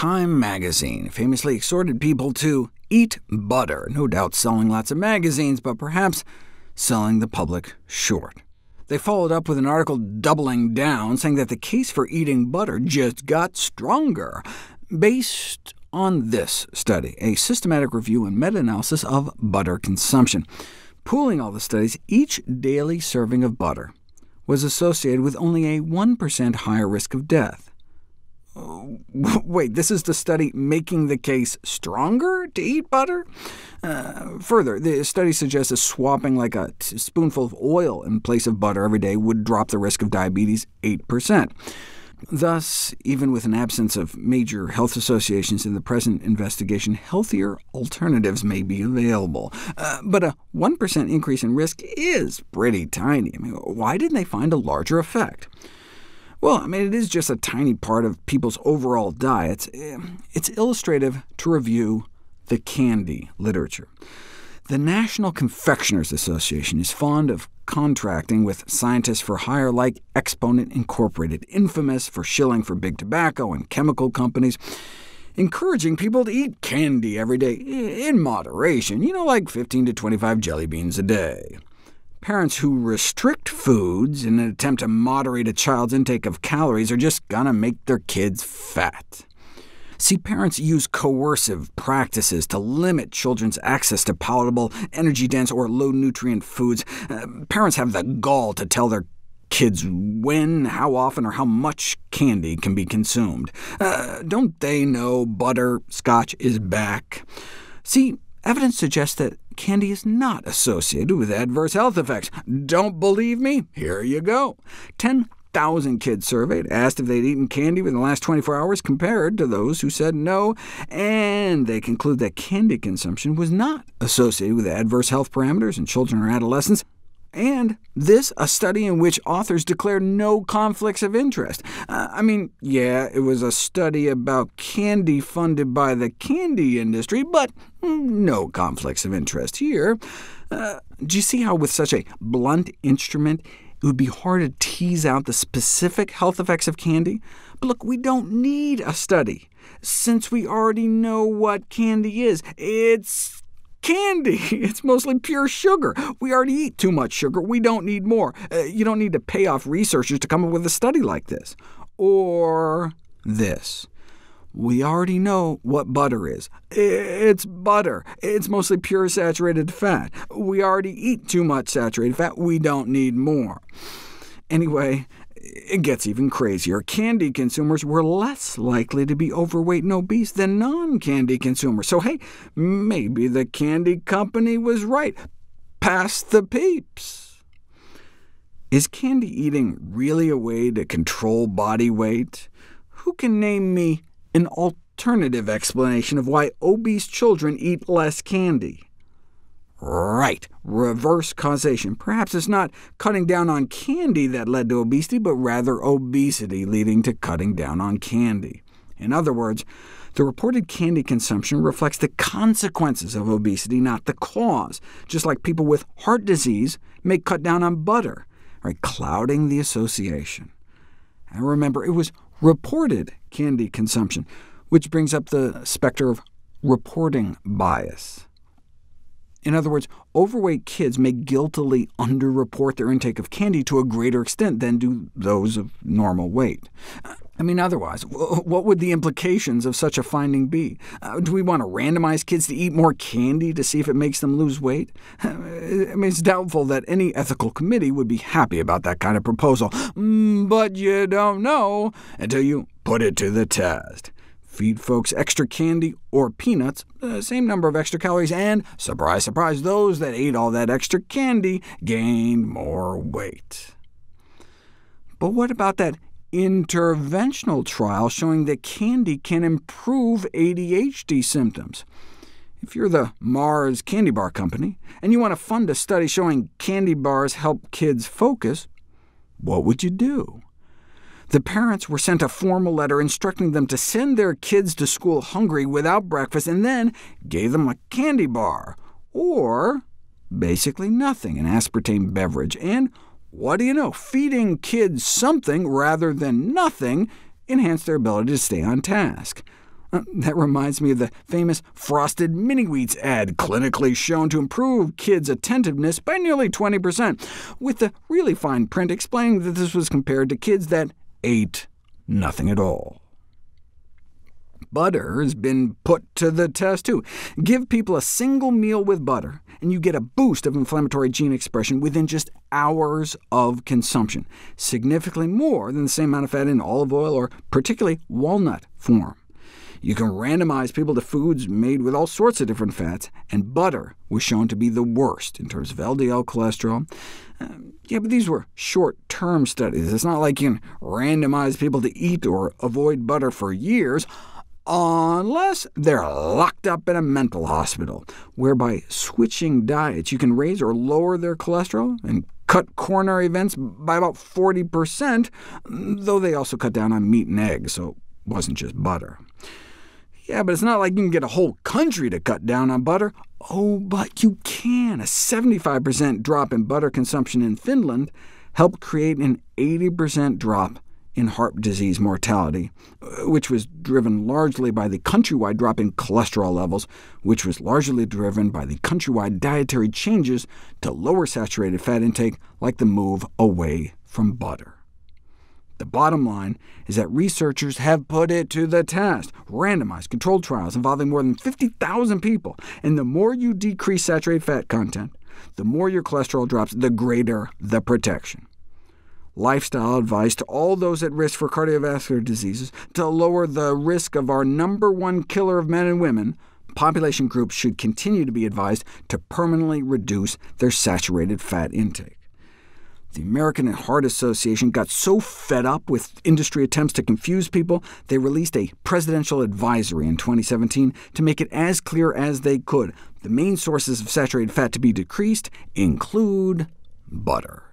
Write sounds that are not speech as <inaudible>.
Time magazine famously exhorted people to eat butter, no doubt selling lots of magazines, but perhaps selling the public short. They followed up with an article doubling down, saying that the case for eating butter just got stronger, based on this study, a systematic review and meta-analysis of butter consumption. Pooling all the studies, each daily serving of butter was associated with only a 1% higher risk of death. <laughs> Wait, this is the study making the case stronger to eat butter? Uh, further, the study suggests that swapping like a spoonful of oil in place of butter every day would drop the risk of diabetes 8%. Thus, even with an absence of major health associations in the present investigation, healthier alternatives may be available. Uh, but a 1% increase in risk is pretty tiny. I mean, why didn't they find a larger effect? Well, I mean, it is just a tiny part of people's overall diets. Eh, it's illustrative to review the candy literature. The National Confectioners Association is fond of contracting with scientists for hire like Exponent Incorporated, infamous for shilling for big tobacco and chemical companies, encouraging people to eat candy every day, in moderation, you know, like 15 to 25 jelly beans a day. Parents who restrict foods in an attempt to moderate a child's intake of calories are just gonna make their kids fat. See, parents use coercive practices to limit children's access to palatable, energy-dense, or low-nutrient foods. Uh, parents have the gall to tell their kids when, how often, or how much candy can be consumed. Uh, don't they know butter scotch is back? See, Evidence suggests that candy is not associated with adverse health effects. Don't believe me? Here you go. 10,000 kids surveyed asked if they'd eaten candy within the last 24 hours compared to those who said no, and they conclude that candy consumption was not associated with adverse health parameters in children or adolescents. And this, a study in which authors declared no conflicts of interest. Uh, I mean, yeah, it was a study about candy funded by the candy industry, but no conflicts of interest here. Uh, do you see how with such a blunt instrument, it would be hard to tease out the specific health effects of candy? But look, we don't need a study, since we already know what candy is. It's candy. <laughs> It's mostly pure sugar. We already eat too much sugar. We don't need more. Uh, you don't need to pay off researchers to come up with a study like this. Or this. We already know what butter is. It's butter. It's mostly pure saturated fat. We already eat too much saturated fat. We don't need more. Anyway, it gets even crazier. Candy consumers were less likely to be overweight and obese than non-candy consumers. So hey, maybe the candy company was right. Pass the peeps. Is candy eating really a way to control body weight? Who can name me an alternative explanation of why obese children eat less candy? Right, reverse causation. Perhaps it's not cutting down on candy that led to obesity, but rather obesity leading to cutting down on candy. In other words, the reported candy consumption reflects the consequences of obesity, not the cause, just like people with heart disease may cut down on butter, right, clouding the association. And remember, it was reported candy consumption, which brings up the specter of reporting bias. In other words, overweight kids may guiltily underreport their intake of candy to a greater extent than do those of normal weight. I mean, otherwise, what would the implications of such a finding be? Uh, do we want to randomize kids to eat more candy to see if it makes them lose weight? <laughs> I mean, it's doubtful that any ethical committee would be happy about that kind of proposal, mm, but you don't know until you put it to the test. Feed folks extra candy or peanuts, the same number of extra calories, and, surprise, surprise, those that ate all that extra candy gained more weight. But what about that interventional trial showing that candy can improve ADHD symptoms? If you're the Mars Candy Bar Company, and you want to fund a study showing candy bars help kids focus, what would you do? The parents were sent a formal letter instructing them to send their kids to school hungry without breakfast, and then gave them a candy bar, or basically nothing, an aspartame beverage. And what do you know, feeding kids something rather than nothing enhanced their ability to stay on task. Uh, that reminds me of the famous Frosted Mini Wheats ad, clinically shown to improve kids' attentiveness by nearly 20%, with the really fine print explaining that this was compared to kids that ate nothing at all. Butter has been put to the test, too. Give people a single meal with butter, and you get a boost of inflammatory gene expression within just hours of consumption, significantly more than the same amount of fat in olive oil or particularly walnut form. You can randomize people to foods made with all sorts of different fats, and butter was shown to be the worst in terms of LDL cholesterol. Um, yeah, but these were short-term studies. It's not like you can randomize people to eat or avoid butter for years, unless they're locked up in a mental hospital, where by switching diets you can raise or lower their cholesterol and cut coronary events by about 40%, though they also cut down on meat and eggs, so it wasn't just butter. Yeah, but it's not like you can get a whole country to cut down on butter. Oh, but you can. A 75% drop in butter consumption in Finland helped create an 80% drop in heart disease mortality, uh, which was driven largely by the countrywide drop in cholesterol levels, which was largely driven by the countrywide dietary changes to lower saturated fat intake, like the move away from butter. The bottom line is that researchers have put it to the test, randomized controlled trials involving more than 50,000 people, and the more you decrease saturated fat content, the more your cholesterol drops, the greater the protection. Lifestyle advice to all those at risk for cardiovascular diseases to lower the risk of our number one killer of men and women, population groups should continue to be advised to permanently reduce their saturated fat intake. The American Heart Association got so fed up with industry attempts to confuse people, they released a presidential advisory in 2017 to make it as clear as they could. The main sources of saturated fat to be decreased include butter.